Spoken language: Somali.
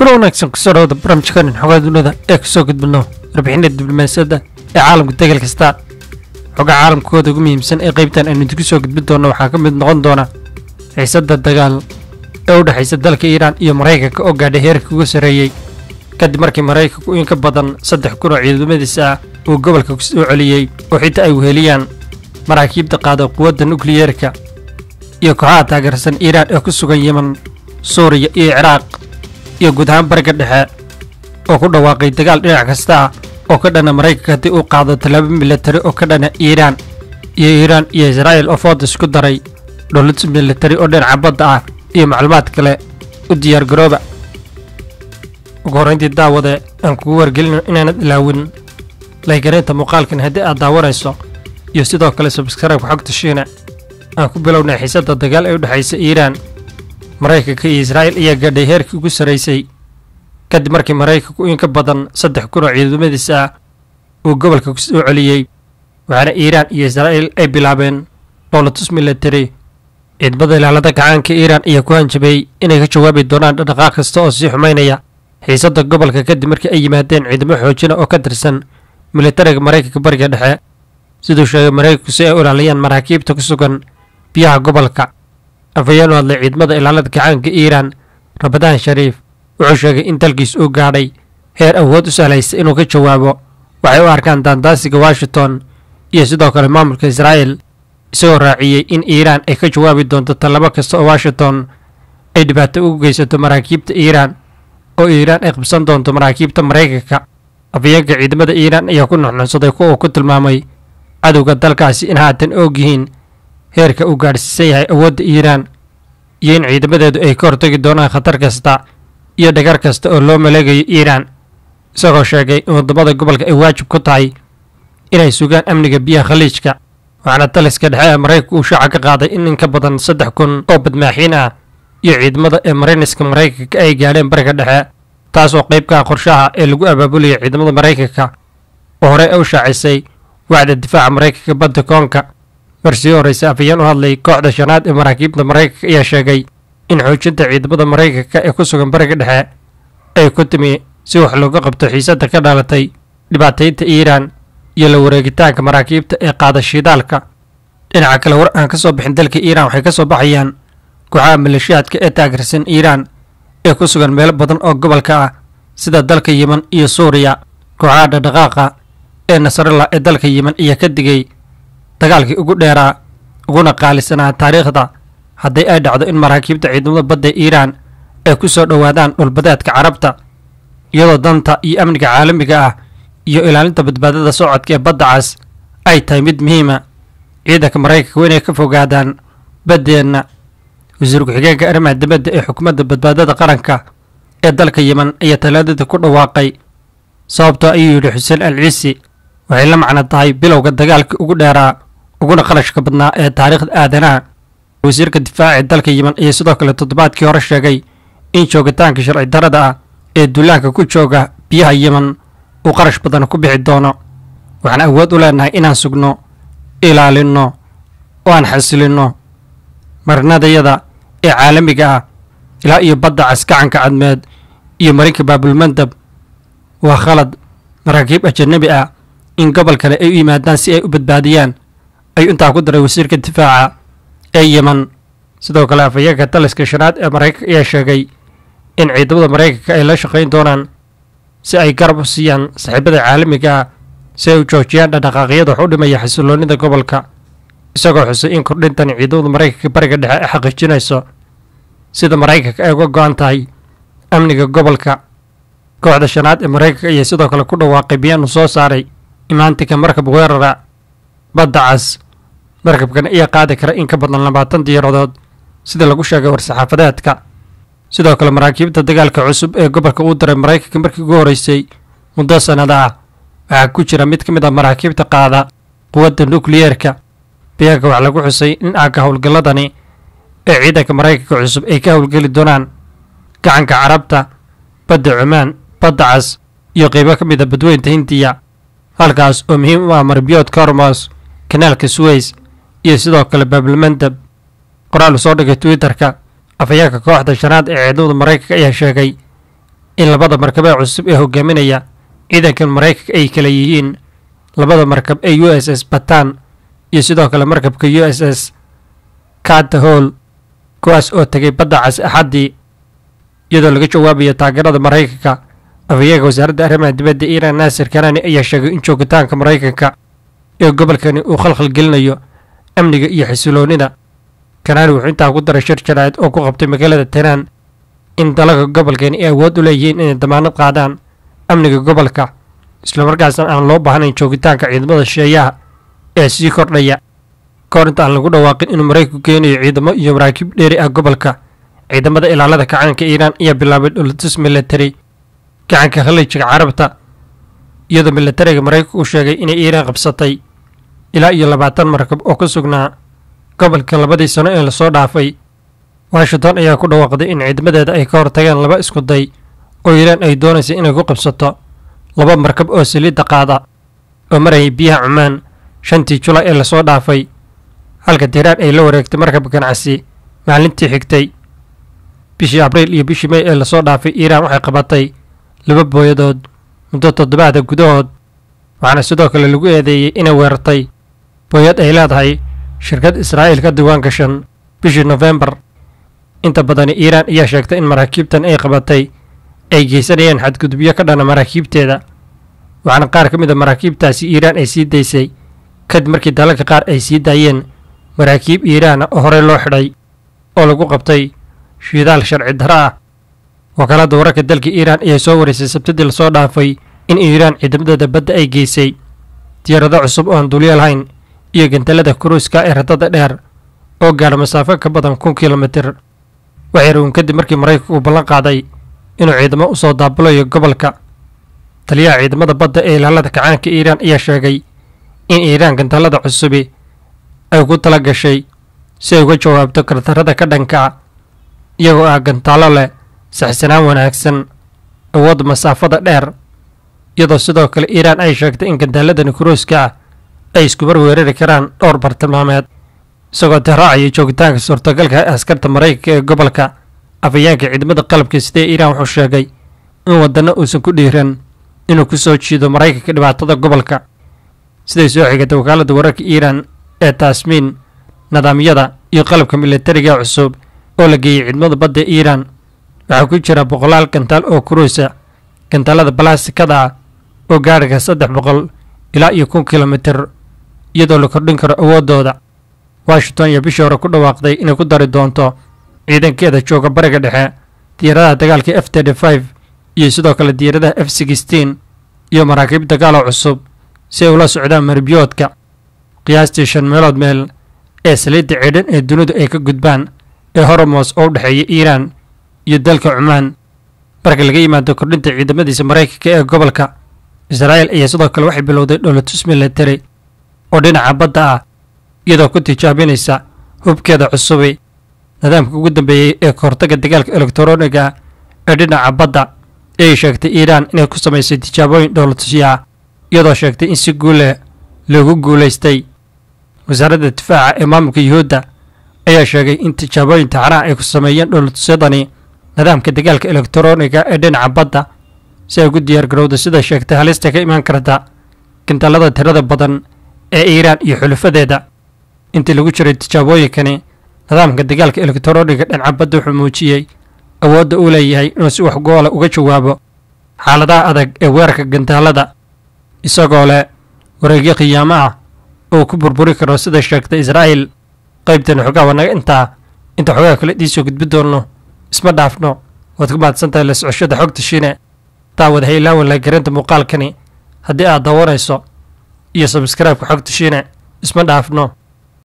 kuna wanaagsan ku soo dhawada barnaamijkanin xogaa dunida ee ku soo gudbino warbixinada diblomaasiyadda ee caalamka degal kasta. Xogaa caalamkooda ugu muhiimsan ee qaybtan aynu idinku soo gudbin doonno waxaa ka mid noqon doona xiisadda dagaal ee u dhexaysa dalka iiraan iyo maraykanka oo gaadhay heerkii ugu sarreeyey kadib markii maraykanku in ka badan saddex kun oo ciidamadiisa ah uu gobolka ku soo celiyey oo xitaa ay weheliyaan maraakiibta qaada quwadda nukliyeerka iyo kooxaha taageersan iiraan ee ku sugan yeman suuriya iyo ciraaq iyo guud ahaan bariga dhexe oo ku dhawaaqay dagaal dhinac kasta ah oo ka dhana maraykanka haddii uu qaado tallaabo milatari oo ka dhana iiraan iyo iiraan iyo israa'il oo foodas ku daray dowlad milatari oo dhinaca badda ah iyo macluumaad kale u diyaargarooba ugu horrayntii daawade aan kugu wargelino inaanad ilaawin laygaraynta muuqaalkan haddii aad daawanayso iyo sidoo kale sabskribka xogta shiina aan ku bilownay xiisadda dagaal ee u dhexaysa iiraan maraykanka iyo israa'iil ayaa gaadhay heerkii ugu sarraysay kadib markii maraykanku in ka badan saddex kun oo ciidamadiisa ah uu gobolka ku soo celiyey waxaana iiraan iyo israa'iil ay bilaabeen dhoolatus milatari ciidamada ilaalada gacaanka iiraan ayaa ku hanjabay inay ka jawaabi doonaan dhaqdhaqaaq kasta oo sii xumaynaya. Xiisadda gobolka kadib markii ay yimaadeen ciidamo xoojina oo ka tirsan militariga maraykanka bariga dhexe siduu sheegay maraykanku si ay u ilaaliyaan maraakiibta ku sugan biyaha gobolka afhayeen u hadlay ciidamada ilaalada gacaanka iiraan. Rabadaan shariif wuxuu sheegay in dalkiis uu gaadhay heer awood u sahlaysa inuu ka jawaabo waxay u arkaan daandaasiga washington iyo sidoo kale maamulka israa'iil isagoo raaciyey in iiraan ay ka jawaabi doonto tallabo kasta oo washington ay dhibaato ugu geysato maraakiibta iiraan oo iiraan ay qabsan doonto maraakiibta maraykanka afhayeenka ciidamada iiraan ayaa ku nuxnuxsaday kuwa uu ku tilmaamay cadowga dalkaasi in haatan og yihiin heerka uu gaadhsiisan yahay awoodda iiraan iyo in ciidamadeedu ay ka hortagi doonaan khatar kasta iyo dhagar kasta oo loo maleegayo iiraan isagoo sheegay in waddamada gobolka ay waajib ku tahay inay sugaan amniga biyaha khaliijka. Waxaana taliska dhexe ee maraykanku uu shaaca ka qaaday in in ka badan saddex kun oo badmaaxiin ah iyo ciidamada ee marayniska maraykanka ay gaadheen bariga dhexe taas oo qayb ka ah qorshaha ee lagu abaabulaya ciidamada maraykanka oo horey u shaacisay wacda difaaca maraykanka badda koonka marsii horeyse afhayeen u hadlay kooxda shanaad ee maraakiibta maraykanka ayaa sheegay in xoojinta ciidamada maraykanka ee ku sugan bariga dhexe ay ku timi si wax looga qabto xiisadda ka dhalatay dhibaataynta iiraan iyo la wareegitaanka maraakiibta ee qaada shiidaalka dhinaca kale war aan ka soo bixin dalka iiraan waxay ka soo baxayaan kooxaha maleeshiyaadka ee taageersan iiraan ee ku sugan meelo badan oo gobolka ah sida dalka yeman iyo suuriya. Kooxaha dhaqdhaqaaqa ee nasrallah ee dalka yeman ayaa ka digay dagaalkii ugu dheeraa uguna qaalisanaa taariikhda haddii ay dhacdo in maraakiibta ciidamada badda iiraan ay ku soo dhowaadaan dhulbadeedka carabta iyadoo danta iyo amniga caalamiga ah iyo ilaalinta badbaadada socodka ee badda cas ay tahay mid muhiima ciidanka maraykanka waa inay ka fogaadaan baddeenna wasiir ku-xigeenka arrimaha dibadda ee xukuumadda badbaadada qaranka ee dalka yeman ayaa talaadada ku dhawaaqay sababtoo ayuu yidhi xuseen al ciisi waxay la macno tahay bilowga dagaalkii ugu dheeraa uguna qarashka badnaa ee taariikhda aadanaha. Wasiirka difaaca ee dalka yeman ayaa sidoo kale toddobaadkii hore sheegay in joogitaanka sharci darada ah ee duulaanka ku jooga biyaha yeman uu qarash badan ku bixi doono. Waxaan awood u leenahay inaan sugno ilaalinno oo aan xasilinno marinadayada ee caalamiga ah. Ilaa iyo badda caskacanka cadmeed iyo marinka baabulmandab waa khalad maraakiib ajanabi ah in gobol kale ay u yimaadaan si ay u badbaadiyaan ayuu intaa ku daray wasiirka difaaca ee yeman sidoo kale afhayeenka taliska shanaad ee maraykanka ayaa sheegay in ciidamada maraykanka ay la shaqayn doonaan si ay garab u siiyaan saaxiibada caalamiga ah si ay u joojiyaan dhaqdhaqaaqyada wax u dhimaya xasiloonnida gobolka isagoo xusay in kordhintani ciidamada maraykanka bariga dhexe ay xaqiijinayso sida maraykanka ay uga go-an tahay amniga gobolka. Kooxda shanaad ee maraykanka ayaa sidoo kale ku dhawaaqay biyaanu soo saaray imaantinka markab weerara badda cas markabkan ayaa qaadi kara in ka badan labaatan diyaaradood sida lagu sheegay war-saxaafadeedka sidoo kale maraakiibta dagaalka cusub ee gobolka uu diray maraykanka markii ugu horreysay muddo sannada ah waxaa ku jira mid ka mid ah maraakiibta qaada quwadda nukliyeerka bayaanka waxaa lagu xusay in aagga howlgalladani ee ciidanka maraykanka cusub ay ka howlgeli doonaan gacanka carabta badda cumaan badda cas iyo qaybo ka mid a badweynta hindiya halkaas oo muhiim u ah marbiyoodka hormos kanaalka suweys iyo sidoo kale baabilmandab qoraal uu soo dhigay twitterka afhayeenka kooxda shanaad ee ciidamada maraykanka ayaa sheegay in labada markab ee cusub ee hogaaminaya ciidankan maraykanka ay kala yihiin labada markab ee u s s batan iyo sidoo kale markabka u s s catahol kuwaas oo tegay badda cas axaddii iyadoo laga jawaabayo taageerada maraykanka. Afhayeenka wasaaradda arrimaha dibadda iiraan naasir kanani ayaa sheegay in joogitaanka maraykanka ee gobolkani uu khalkhal gelinayo amniga iyo xasiloonida kanani wuxuu intaa ku daray shir jaraa'id oo ku qabtay magaalada tanaan in dalalka gobolkani ay awood u leeyihiin inay damaanad qaadaan amniga gobolka islamarkaasna aan loo baahnayn joogitaanka ciidamada shisheeyaha ee sii kordhaya. Kahor inta aan lagu dhawaaqin inuu maraykanku keenayo ciidamo iyo maraakiib dheeri ah gobolka ciidamada ilaalada kacaanka iiraan ayaa bilaabay dhulatus military gacanka khaliijka carabta iyadoo militariga maraykanku uu sheegay inay iiraan qabsatay ilaa iyo labaatan markab oo ku sugnaa gobolka labadii sano ee la soo dhaafay. Washington ayaa ku dhawaaqday in ciidamadeeda ay ka hortageen laba isku day oo iiraan ay doonaysay inay ku qabsato laba markab oo saliidda qaada oo marayay biyaha cumaan shantii julaay ee la soo dhaafay. Halka tiiraan ay la wareegtay markab ganacsi maalintii xigtay. Bishii abriil iyo bishii mey ee la soo dhaafay iiraan waxay qabatay laba booyadood muddo toddobaada gudahood waxaana sidoo kale lagu eedeeyey inay weerartay booyad ay leedahay shirkad israa'iil ka diwaan gashan bishii nofembar inta badani iiraan ayaa sheegtay in maraakiibtan ay qabatay ay geysanayeen xadgudubyo ka dhana maraakiibteeda. Waxaana qaar ka mid a maraakiibtaasi iiraan ay sii daysay kadib markii dalalka qaar ay sii daayeen maraakiib iiraana oo horey loo xidhay oo lagu qabtay shidaal sharci darro ah. Wakaaladda wararka dalka iiraan ayaa soo wareysay sabtidii la soo dhaafay in iiraan ciidamadeeda badda ay geysay. Diyaarado cusub oo aan duulyo lahayn iyo gantalada kuruuska ee radada dheer oo gaadha masaafo ka badan kun kilomitir. Waxay rawen kadib markii maraykanku uu ballan qaaday inuu ciidamo u soo daabulayo gobolka taliyaha ciidamada badda ee ilaalada kacaanka iiraan ayaa sheegay in iiraan gantaalada cusubi ay ku tala gashay si ay uga jawaabto kartarada ka dhanka iyagoo ah gantaallo leh saxsanaan wanaagsan awood masaafada dheer iyadoo sidoo kale iiraan ay sheegtay in gantaaladani kuruuska ah ay iskubar weerari karaan dhowr bartilmaameed isagoo tixraacaya joogitaanka suurtagalka askarta maraykanka ee gobolka. Afhayeenka ciidamada qalabka sidee iiraan wuxuu sheegay in waddanno uusan ku dhiiran inuu ku soo jiido maraykanka dhibaatada gobolka. Siday soo xigatay wakaaladda wararka iiraan ee taasmiin nidaamyada iyo qalabka militariga cusub oo la geeyey ciidamada badda iiraan? Waxaa ku jira boqolaal gantaal oo kuruusa gantaalada balastikada ah oo gaadhiga saddex boqol ilaa iyo kun kilomitir iyadoo la kordhin karo awooddooda washington iyo bishii hore ku dhawaaqday inay ku dari doonto ciidankeeda jooga bariga dhexe diyaaradaha dagaalka f five iyo sidoo kale diyaaradaha f iyo maraakiib dagaaloo cusub si ay ula socdaan marbiyoodka. Qiyaastii shan meelood meel ee saliidda ciidhan ee dunidu ay ka gudbaan ee horomos oo u dhexeeya iiraan iyo dalka cumaan marka laga yimaado kordhinta ciidamadiisa maraykanka ee gobolka israa'iil ayaa sidoo kale waxay bilowday dholotus military oo dhinaca badda ah iyadoo ku tijaabinaysa hubkeeda cusubi nidaamka ugu dambeeyey ee kahortaga dagaalka elektroniga ee dhinaca badda. Ayay sheegtay iiraan inay ku samaysay tijaabooyin ah iyadoo sheegtay in si guuleh loogu guulaystay wasaaradda difaaca ee maamulka yuhuudda ayaa sheegay in tijaabooyin taxanaha ay ku sameeyeen dholotusyadani nidaamka dagaalka elektroniga ee dhinaca badda si ay ugu diyaargarowda sida sheegtay halista ka imaan karta gantaalada tirada badan ee iiraan iyo xulufadeeda intii lagu jiray tijaabooyinkani nidaamka dagaalka elektroniga dhinaca badda wuxuu muujiyey awoodda uu leeyahay inuu si waxgoola uga jawaabo xaaladaha adag ee weerarka gantaalada isagoo leh wareegyo qiyaamo ah oo ku burburi karo sida sheegtay israa'iil. Qaybtani xogaa waa naga intaa inta xogaa kale idiisoo gudbi doonno isma dhaafno waad ku mahadsantahay la socoshada xogta shine daawad ha ilaawan muuqaalkani haddii aad daawanayso iyo sabskraibka xogta shine. Isma dhaafno